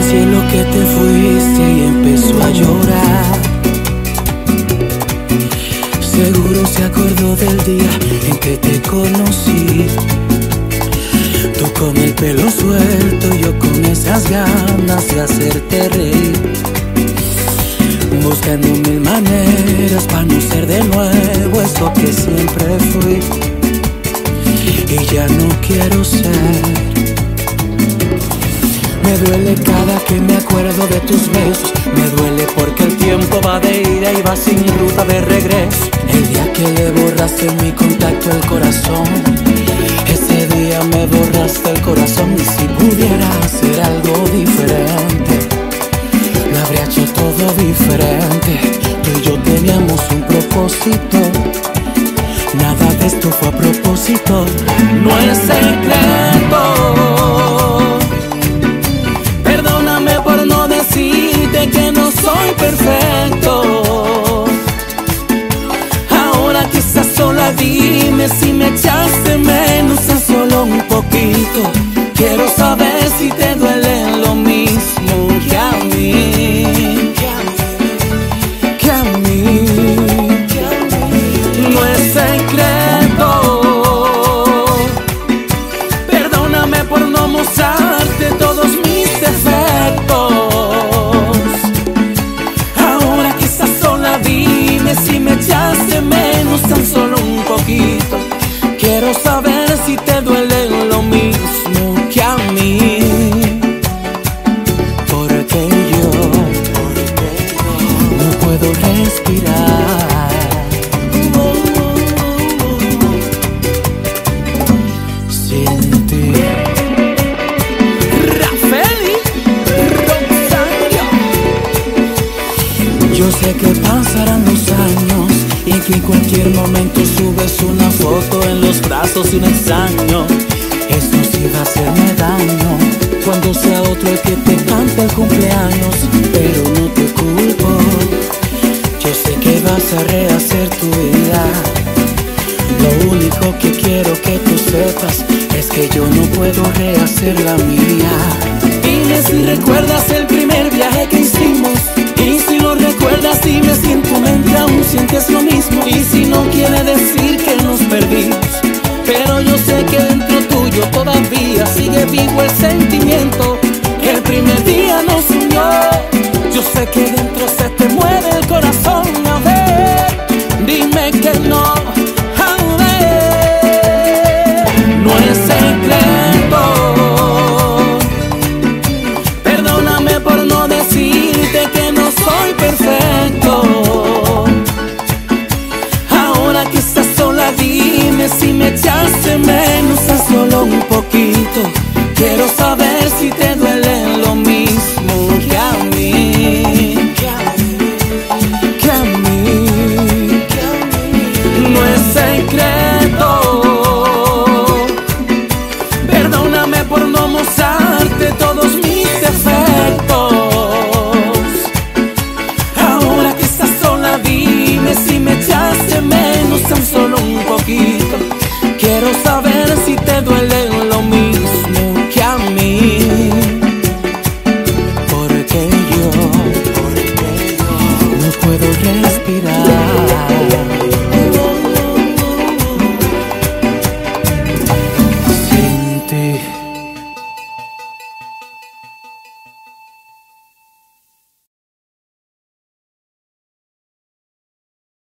al cielo que te fuiste y empezó a llorar. Seguro se acordó del día en que te conocí. Tú con el pelo suelto, yo con esas ganas de hacerte reír. Buscando mil maneras para no ser de nuevo eso que siempre fui. Y ya no quiero ser. Duele cada que me acuerdo de tus besos. Me duele porque el tiempo va de ida y va sin ruta de regreso. El día que le borraste mi contacto el corazón. Ese día me borraste el corazón y si pudiera hacer algo diferente, lo habría hecho todo diferente. Tú y yo teníamos un propósito. Nada de esto fue a propósito. No es secreto. Quizás sola dime si me echaste menos tan solo un poquito. Quiero saber si te Porque yo no puedo respirar. Sin ti. Rosario. Yo sé que pasarán los años y que en cualquier momento subes una foto en los brazos de un extraño. Eso sí va a hacerme daño cuando sea otro el que te cante el cumpleaños, pero no te culpo. Yo sé que vas a rehacer tu vida. Lo único que quiero que tú sepas es que yo no puedo rehacer la mía. Dime si recuerdas el primer viaje que hicimos. tuyo todavía sigue vivo el sentimiento que el primer día nos unió. Yo sé que dentro se te mueve el corazón. por no mostrarte todos mis defectos. Ahora que estás sola, dime si me echaste menos tan solo un poquito. Quiero saber si te duele lo mismo que a mí. Porque yo, porque yo no puedo respirar.